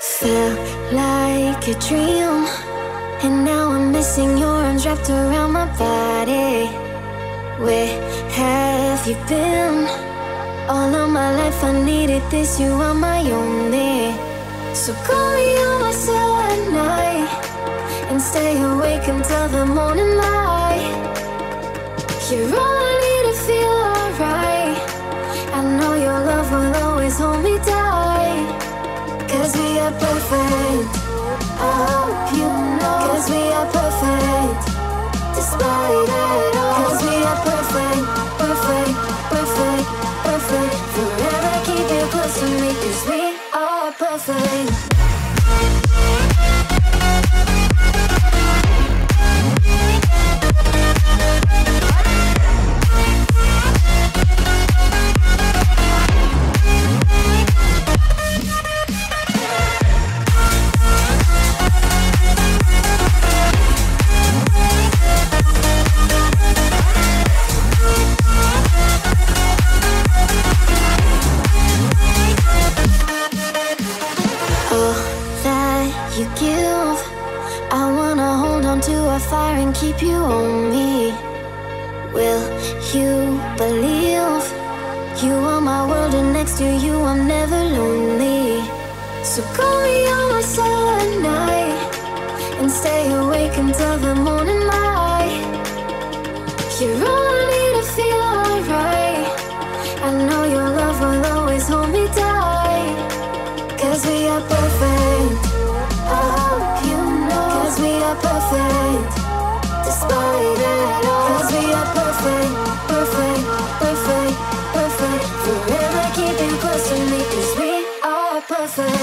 Felt like a dream. And now I'm missing your arms wrapped around my body. Where have you been? All of my life I needed this, you are my only. So call me on my cell at night. And stay awake until the morning light. You're all I need to feel alright. I know your love will always hold me down. Cause we are perfect. Oh, you we are perfect. Despite it we are perfect, perfect, perfect, perfect. Forever keep you close to we are perfect. myself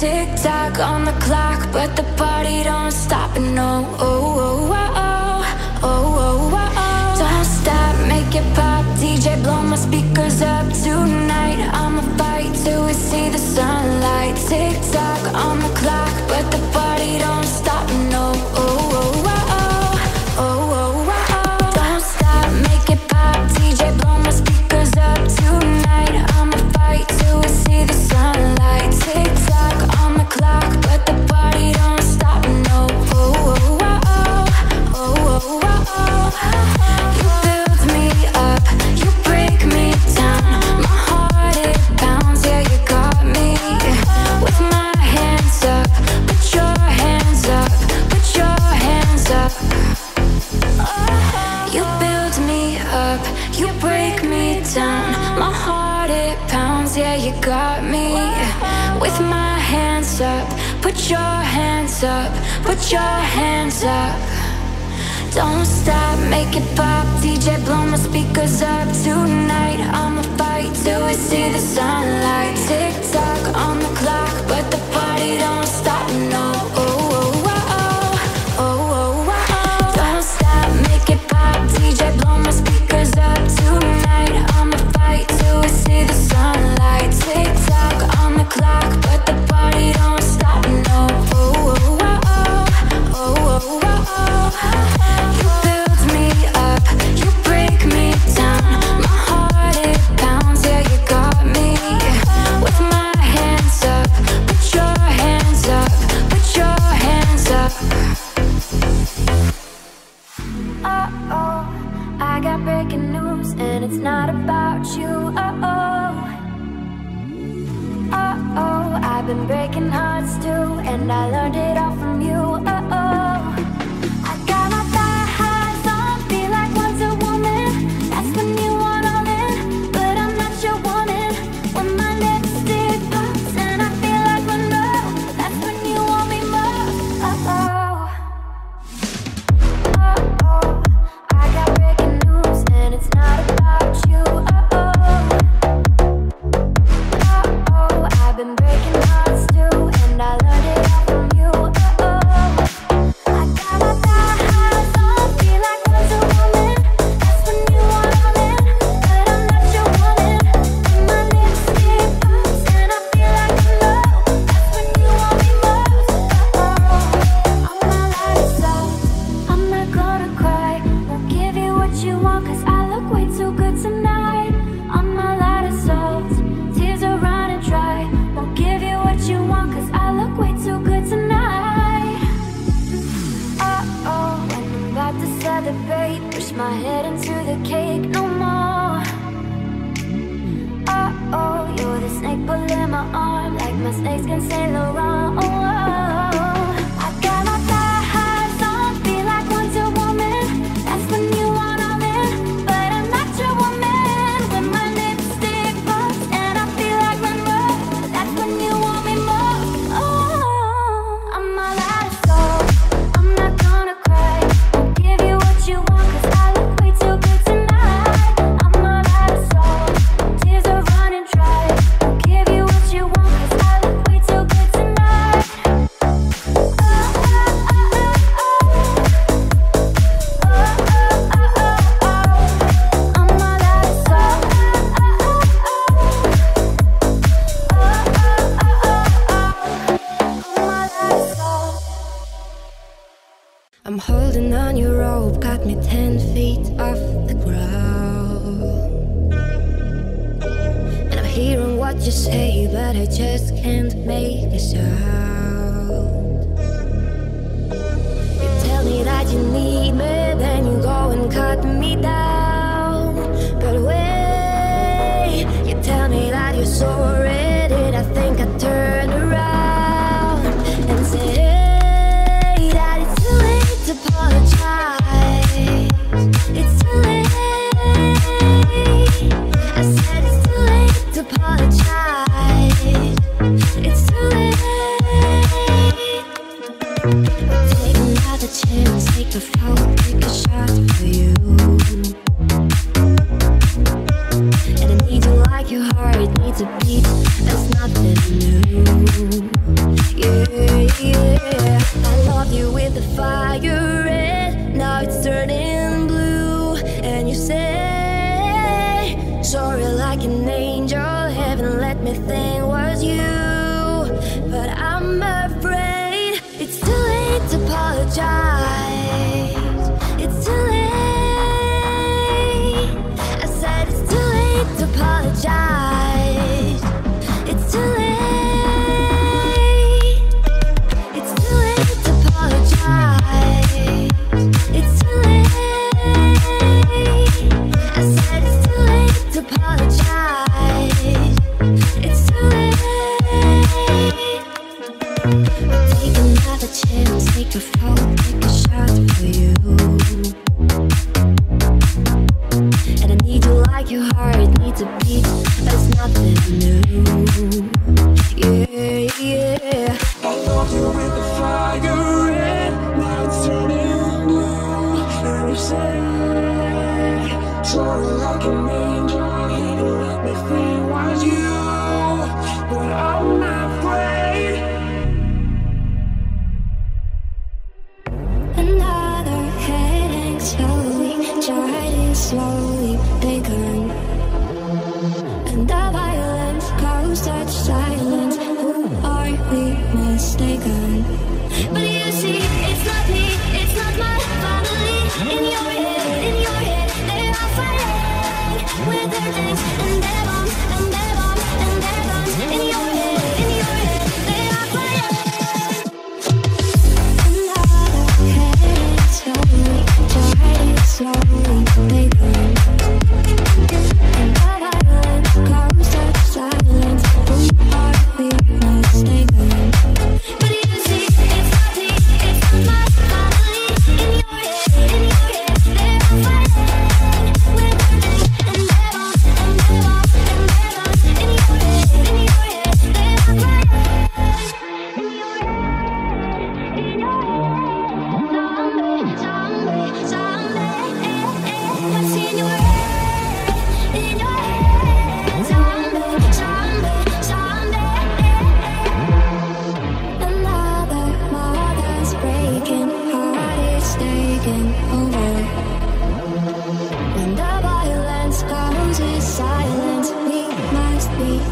Tick tock on the clock, but the party don't stop No, put your hands up. Put your hands up. Don't stop, make it pop. DJ, blow my speakers up. Tonight I'ma fight till we see the sunlight. Tick tock on the clock But the party don't stop, no. Oh, oh, oh, Don't stop, make it pop. DJ, blow my speakers up. Tonight I'ma fight till we see the sunlight. Tick tock on the clock But the don't stop, no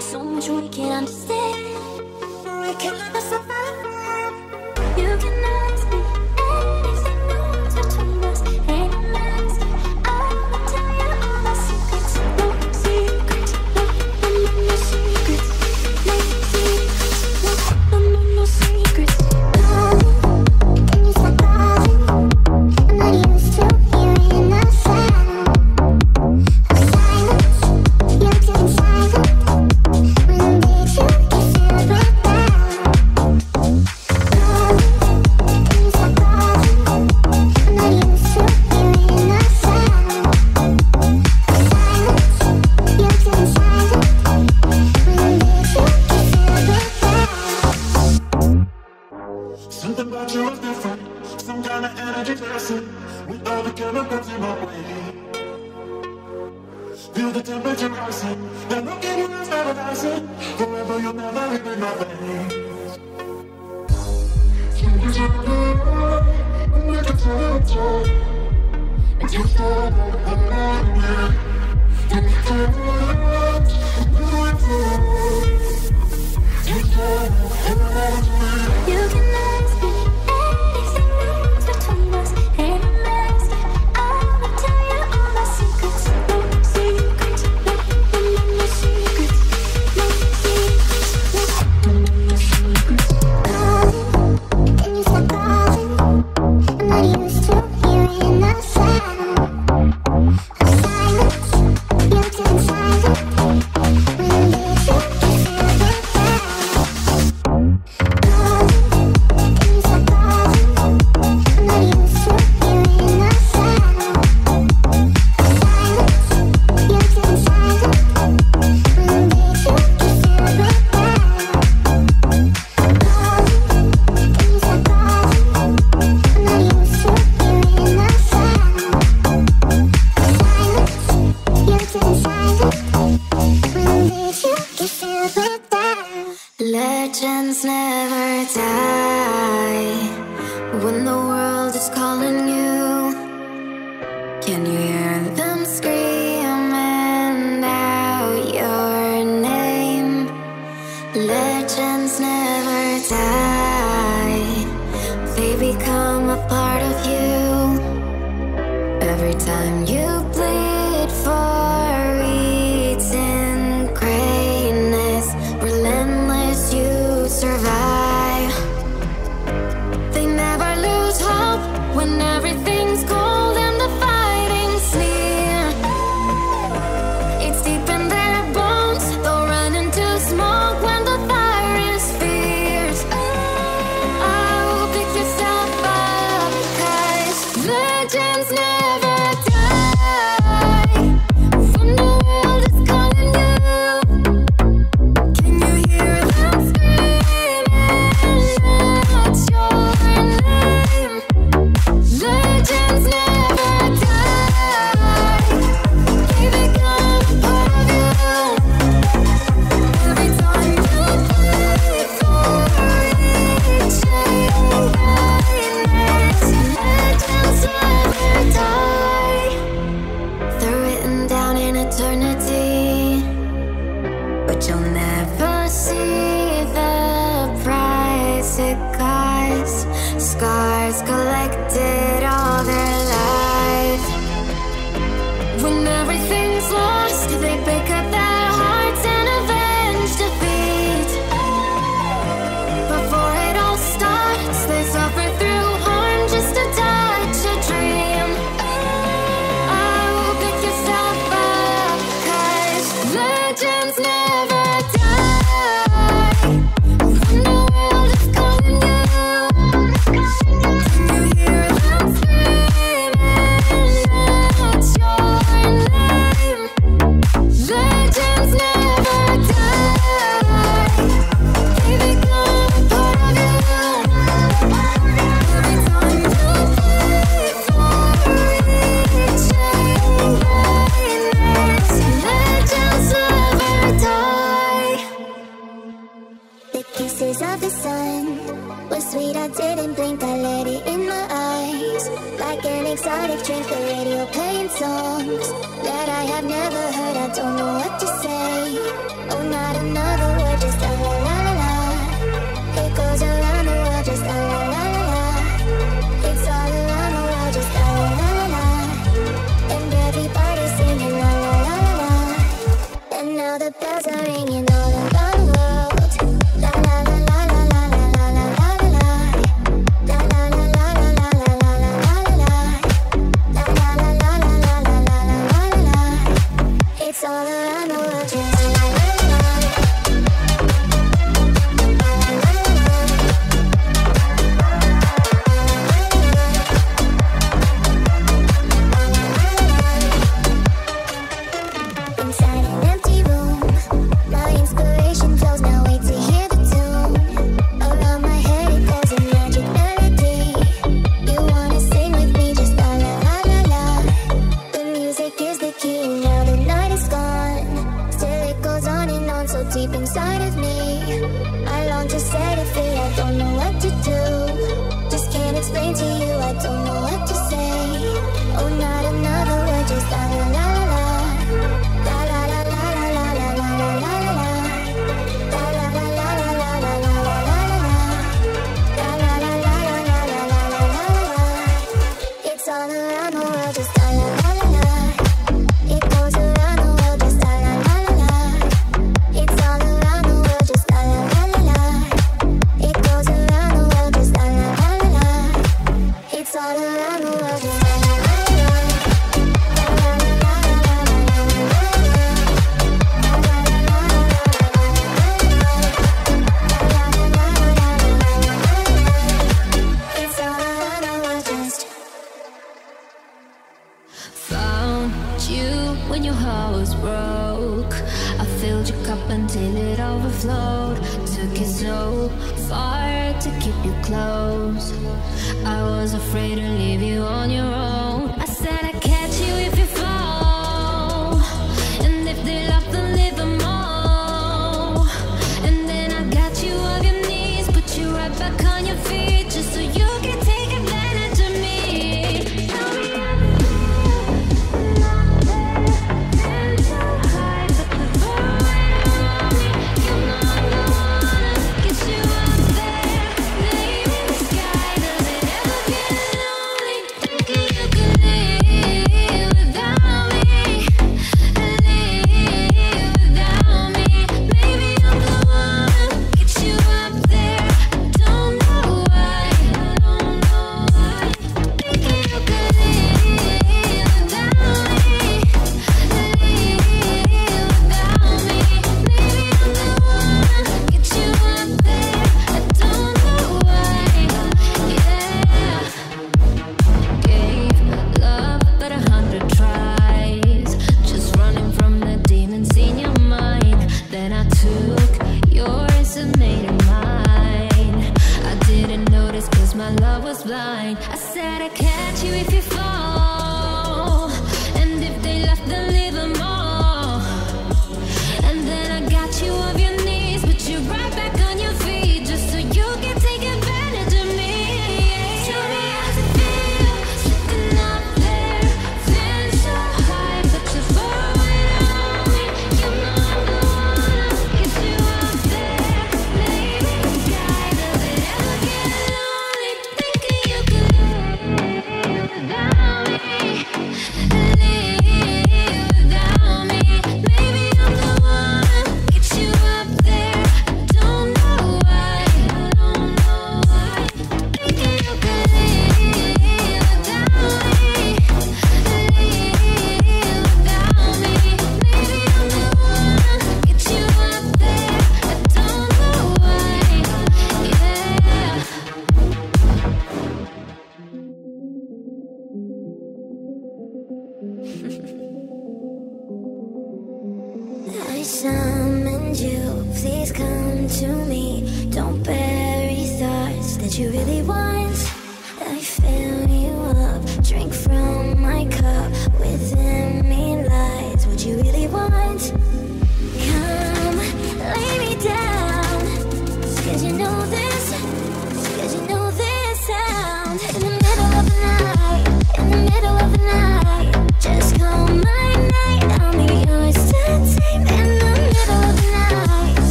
So much we can't understand. We can't survive.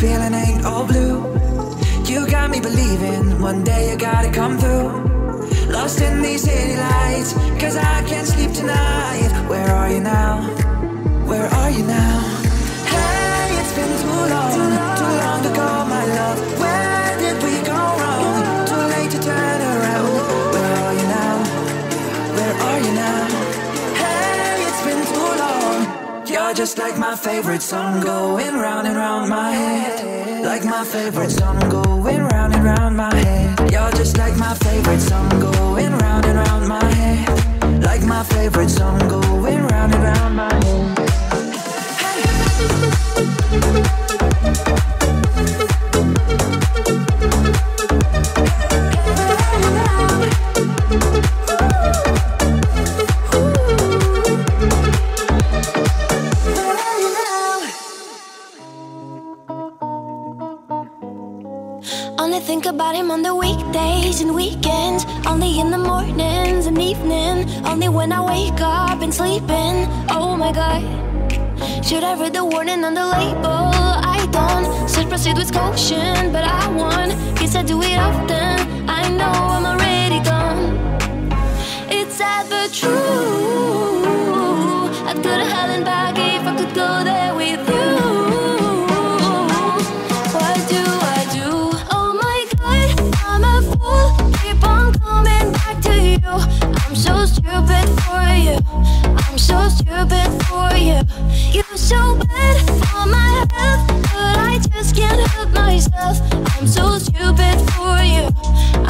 feeling ain't all blue. You got me believing one day you gotta come through. Lost in these city lights, cause I can't sleep tonight. Where are you now? Where are you now? Hey, it's been too long, too long, too long to call my love. Where are just like my favorite song going round and round my head. Like my favorite song going round and round my head. Y'all just like my favorite song going round and round my head. Like my favorite song going round and round my head. Hey. Only when I wake up and sleeping. Oh my god. Should I read the warning on the label? I don't. Should proceed with caution, but I won. Guess I do it often. I know I'm already gone. It's sad but true. I'd go to hell and back if I could go there with. stupid for you. I'm so stupid for you. You're so bad for my health, but I just can't help myself. I'm so stupid for you.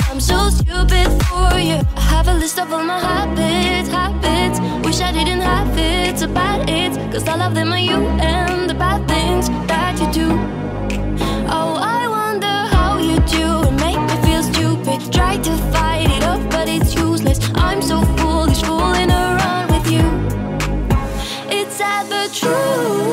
I'm so stupid for you. I have a list of all my habits, habits. Wish I didn't have it, about it. Cause all of them are you and the bad things that you do. true.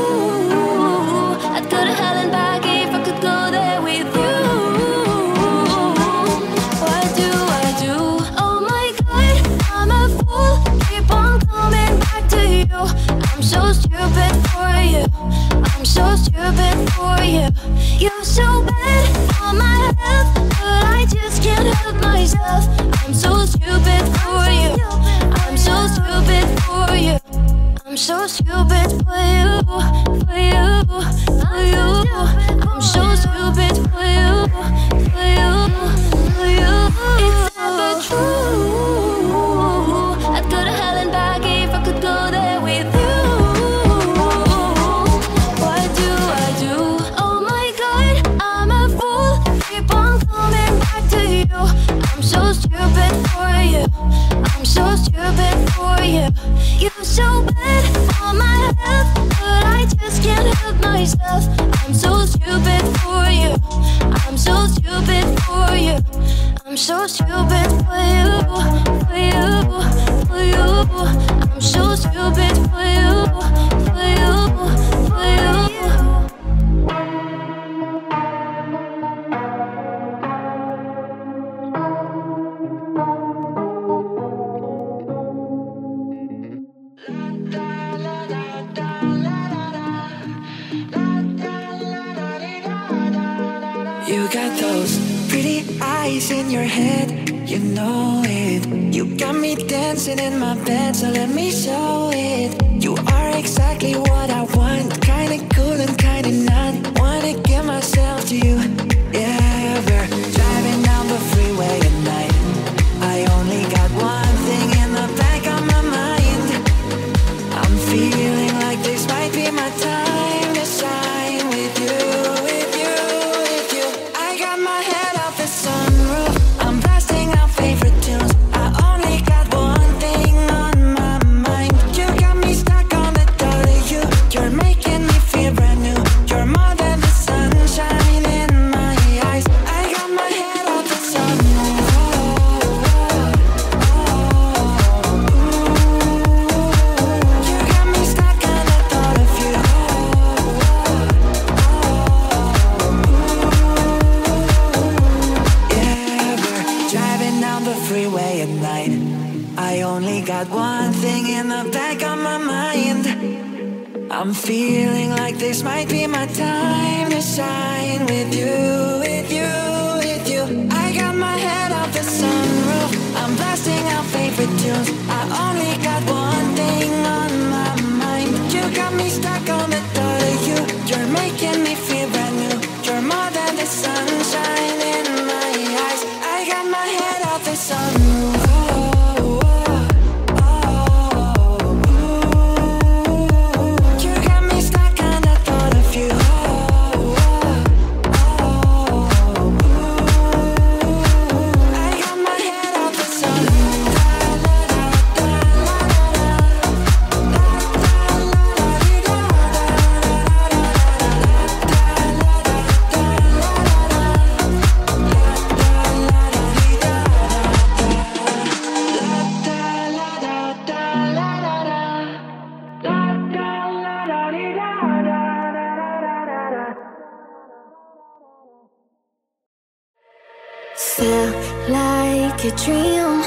felt like a dream.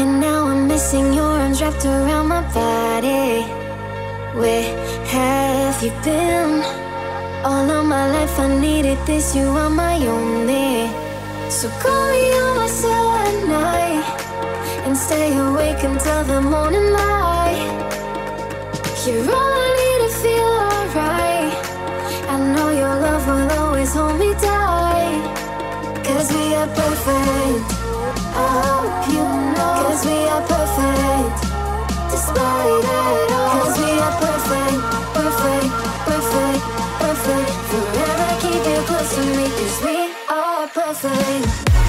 And now I'm missing your arms wrapped around my body. Where have you been? All of my life I needed this, you are my only. So call me on my cell at night. And stay awake until the morning light. You're all Cause we are perfect. I hope you we are perfect. Despite it we are perfect, perfect, perfect, perfect. Forever keep you close to we are perfect.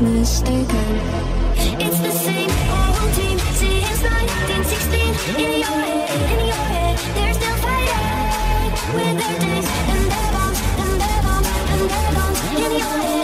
mistaken. It's the same old team since 1916. In your head, in your head, they're still fighting with their dicks and their bombs and their bombs and their bombs in your head.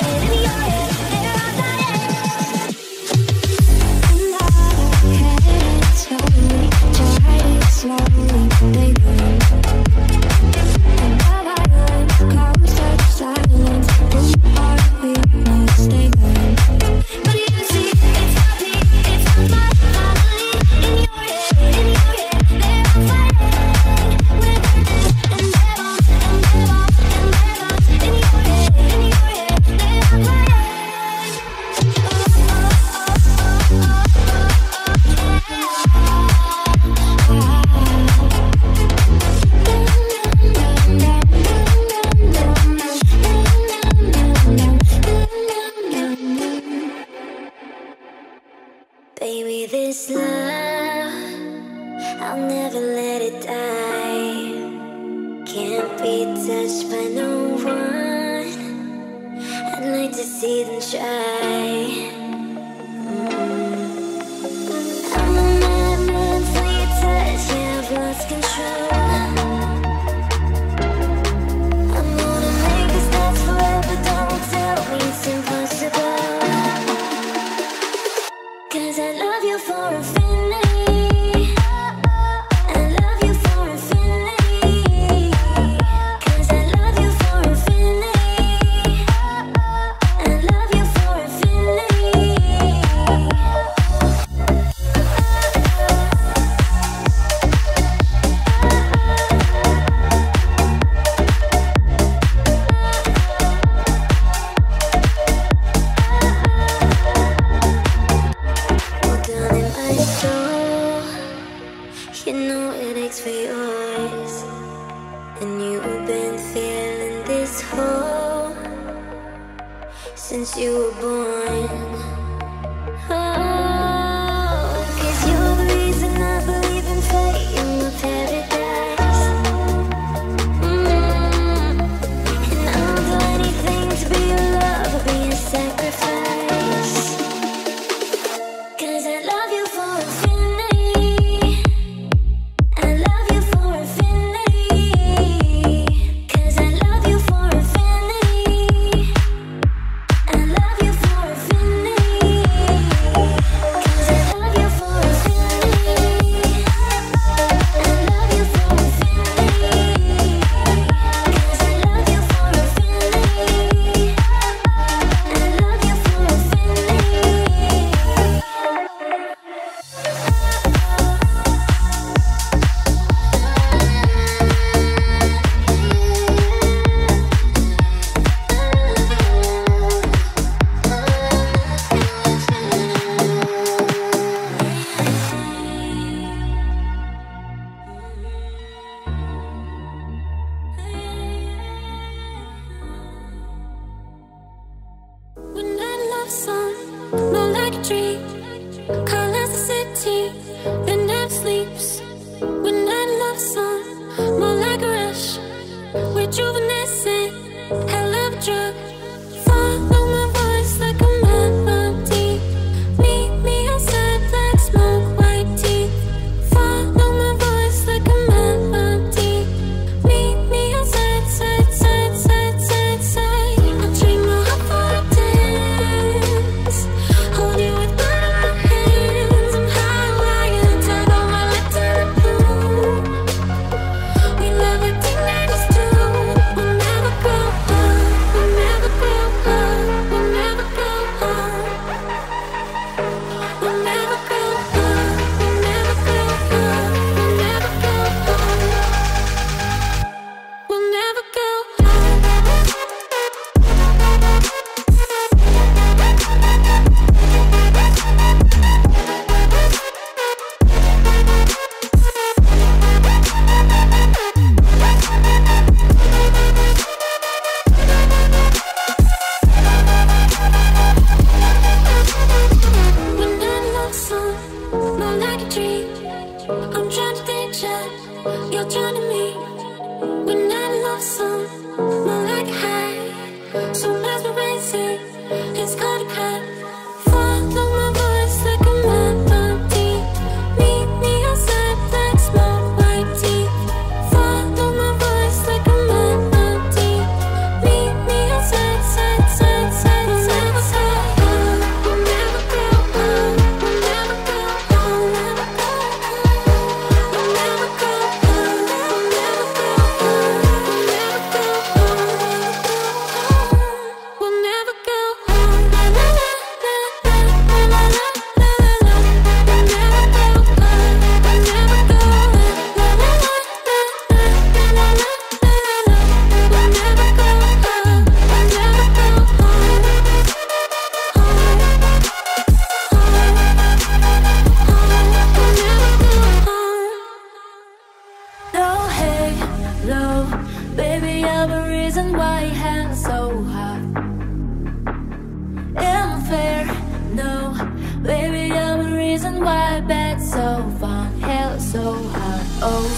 My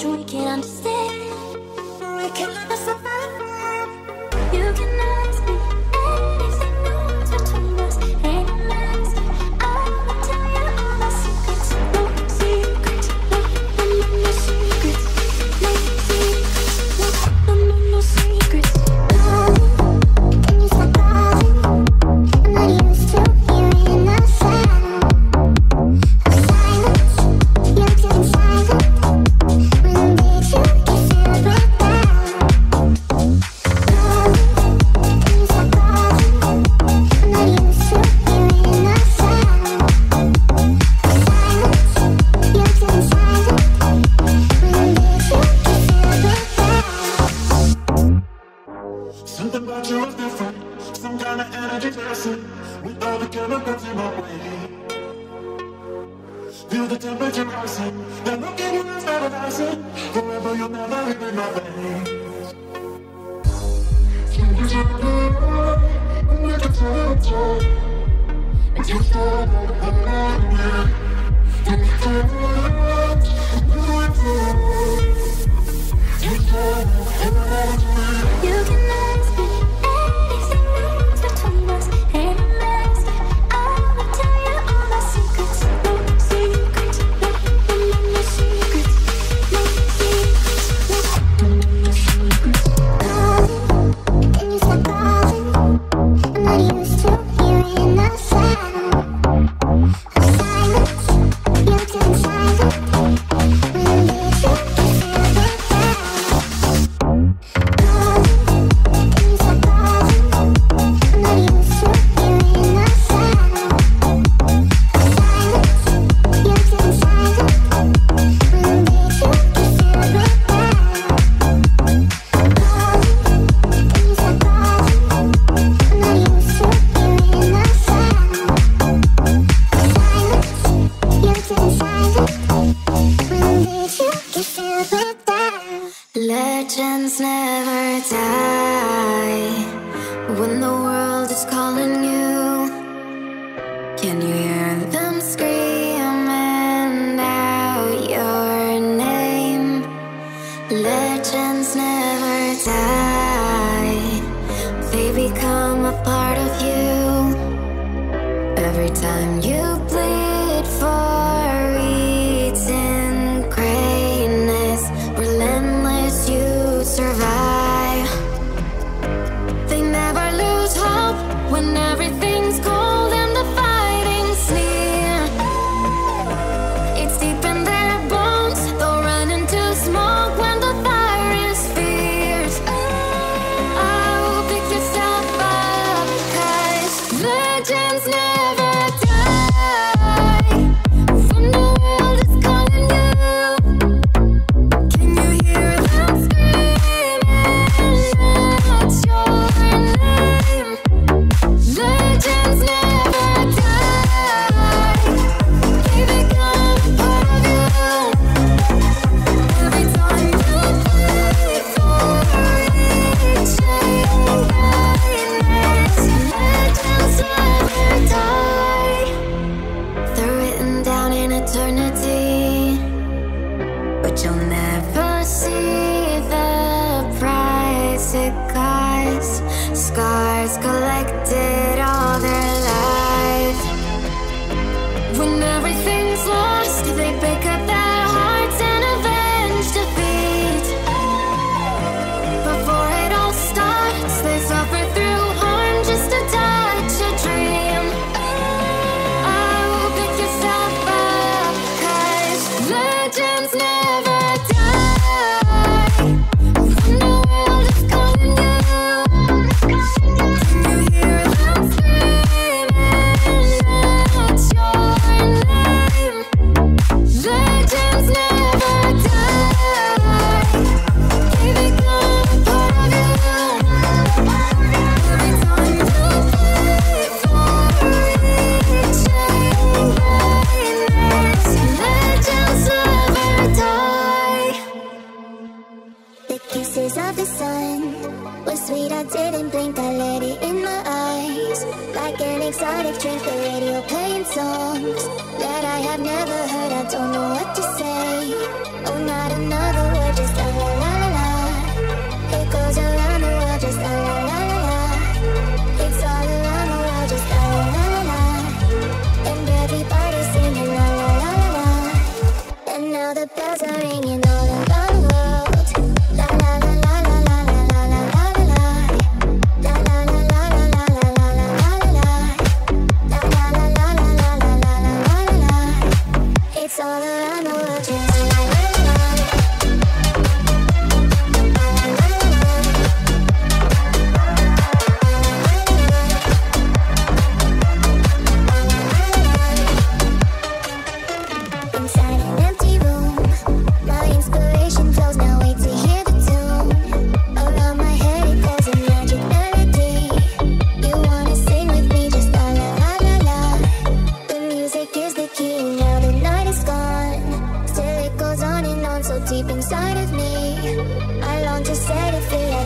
Inside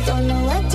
don't know what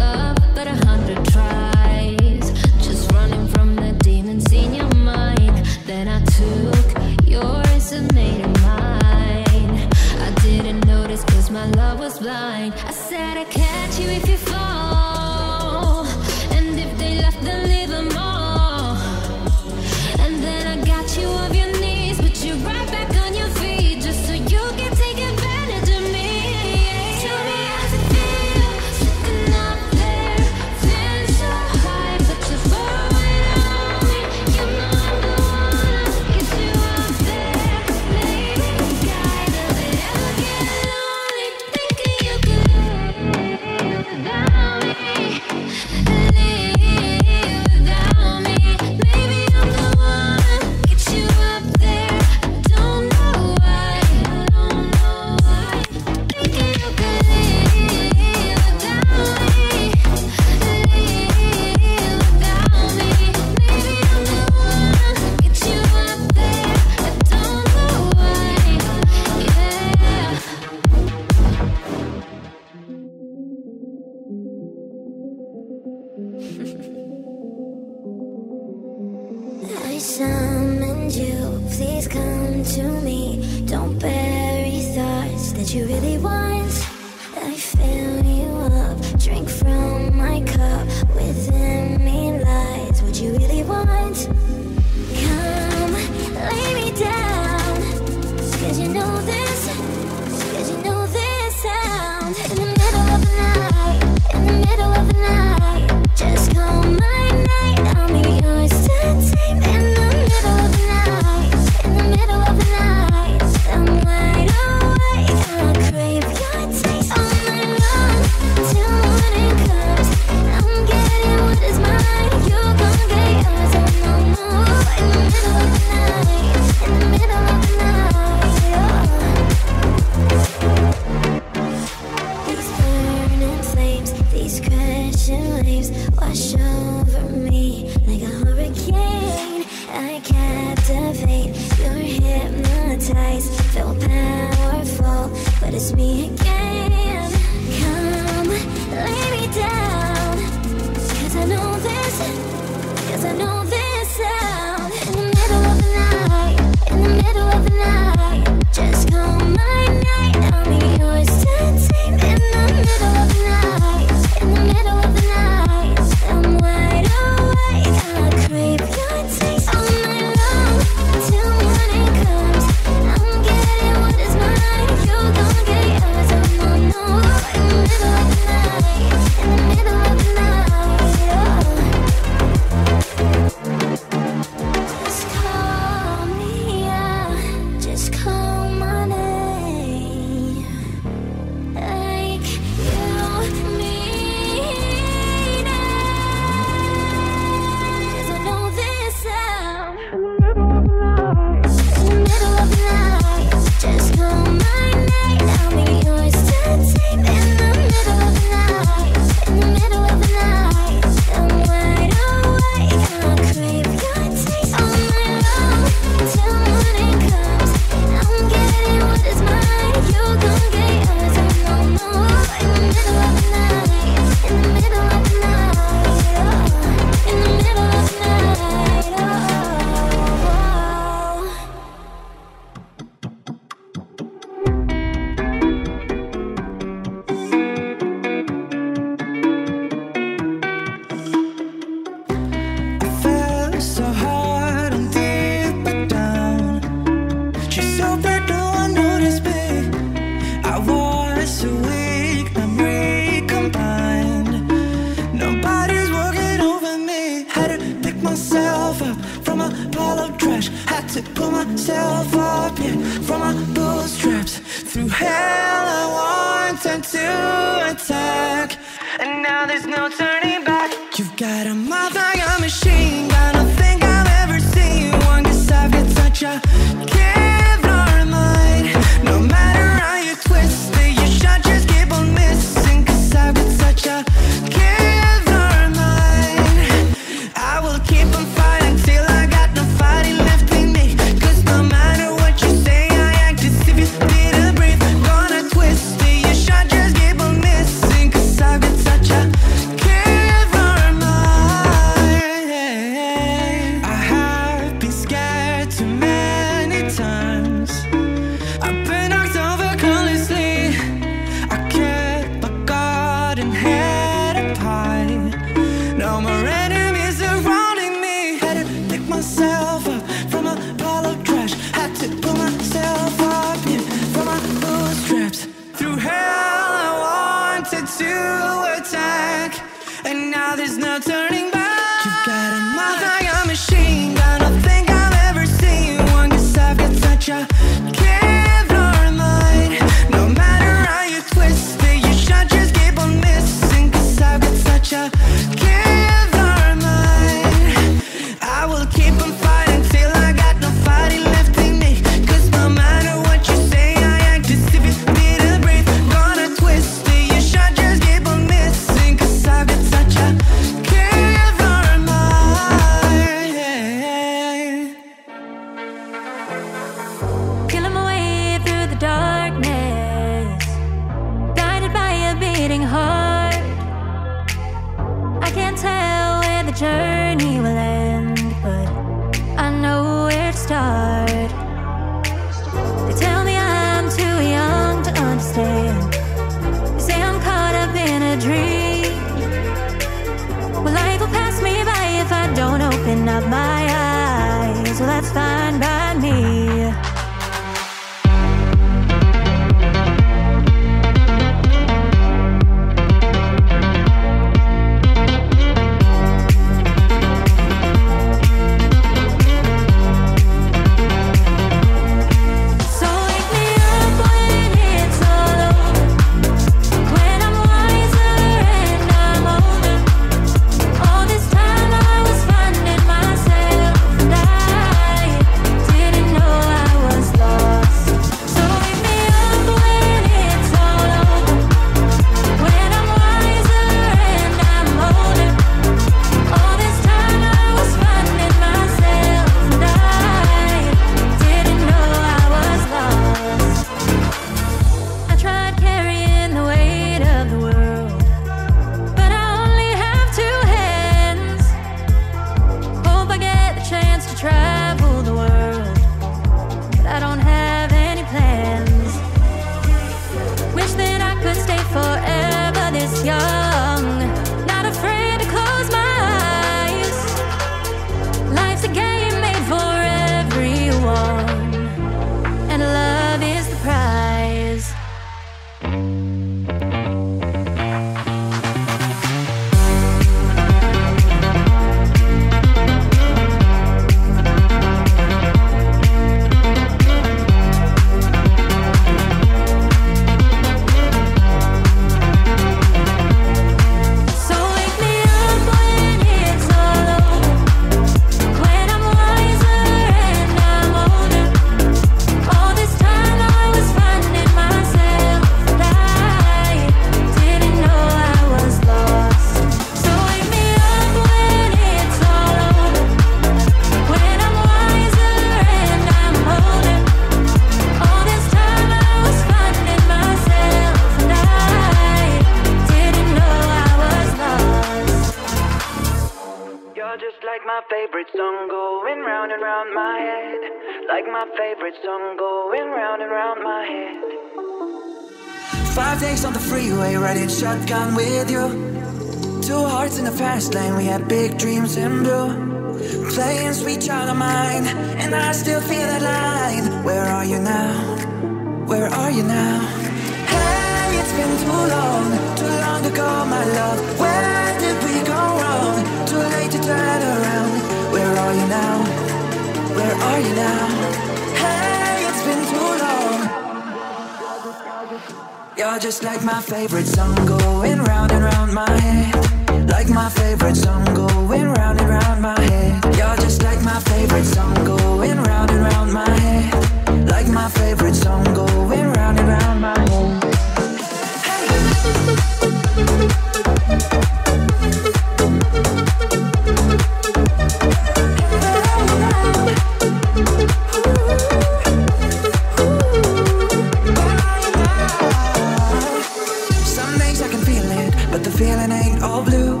heaven ain't all blue.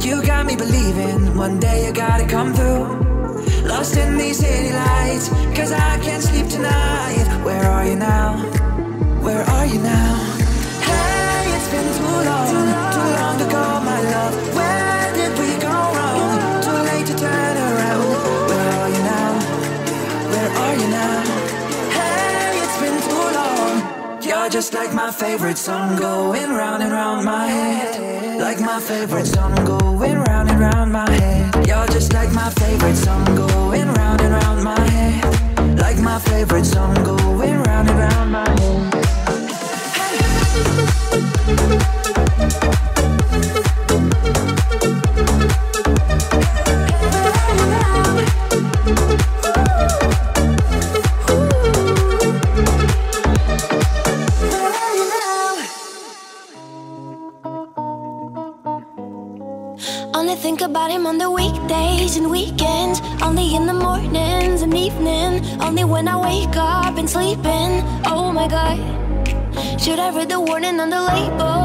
You got me believing one day you gotta come through. Lost in these city lights, cause I can't sleep tonight. Where are you now? Where are you now? Hey, it's been too long, too long, too long ago, my love. Where did we are just like my favorite song going round and round my head. Like my favorite song going round and round my head. Y'all just like my favorite song going round and round my head. Like my favorite song going round and round my head. evening. Only when I wake up and sleeping. Oh my god. Should I read the warning on the label?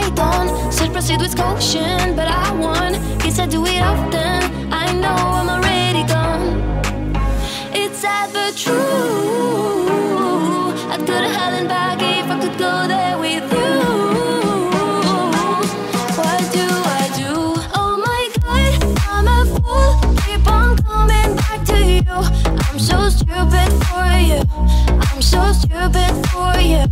I don't. Should proceed with caution But I won Guess I do it often. I know I'm already gone. It's sad but true I'd go to hell and back If I could go there with you. stupid for you. I'm so stupid for you.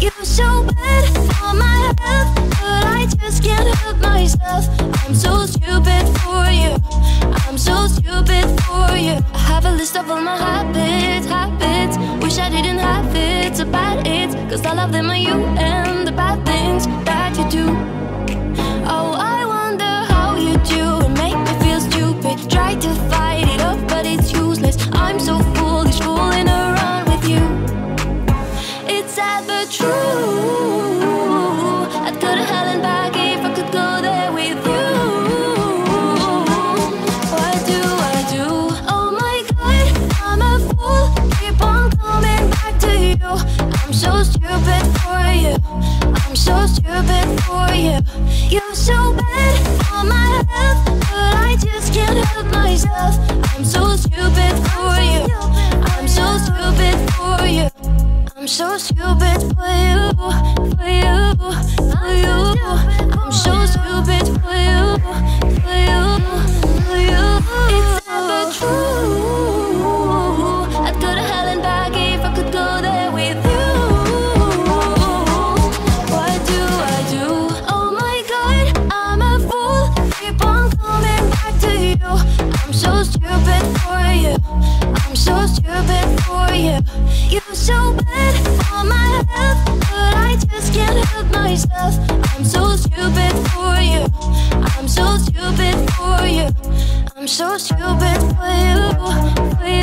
You're so bad for my health, but I just can't help myself. I'm so stupid for you. I'm so stupid for you. I have a list of all my habits, habits. Wish I didn't have it, it's bad it. Cause all of them are you and the bad things that you do. Oh, I wonder how you do. It make me feel stupid. Try to fight. so bad my but I just can't help myself. I'm so stupid for you. I'm so stupid for you. I'm so stupid for you. For you.